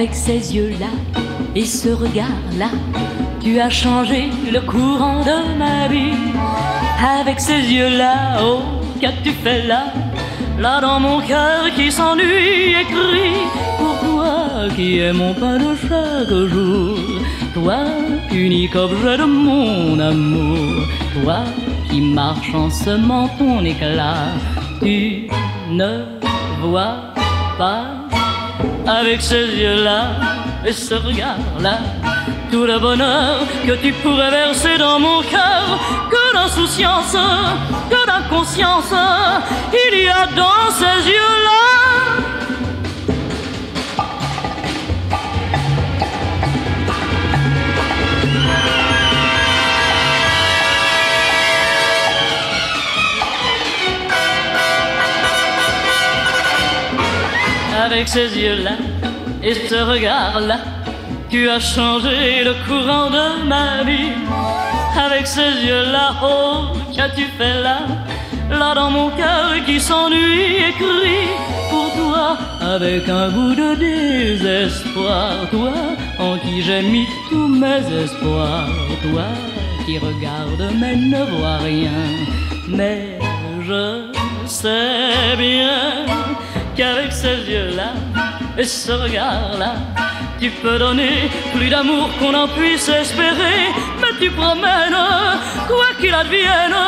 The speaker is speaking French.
avec ces yeux-là et ce regard-là, tu as changé le courant de ma vie. Avec ces yeux-là, oh, qu'as-tu fait là? Là dans mon cœur qui s'ennuie écrit pour toi qui est mon pain de chaque jour. Toi, unique objet de mon amour. Toi qui marche en semant ton éclat. Tu ne vois pas avec ces yeux-là et ce regard-là tout le bonheur que tu pourrais verser dans mon cœur, que d'insouciance, que d'inconscience il y a dans ces yeux-là. Avec ces yeux-là et ce regard-là, tu as changé le courant de ma vie. Avec ces yeux-là, oh, qu'as-tu fait là? Là dans mon cœur qui s'ennuie écrit pour toi avec un goût de désespoir. Toi en qui j'ai mis tous mes espoirs. Toi qui regarde mais ne vois rien. Mais je sais bien qu'avec ces yeux-là et ce regard-là, tu peux donner plus d'amour qu'on en puisse espérer, mais tu promènes, quoi qu'il advienne,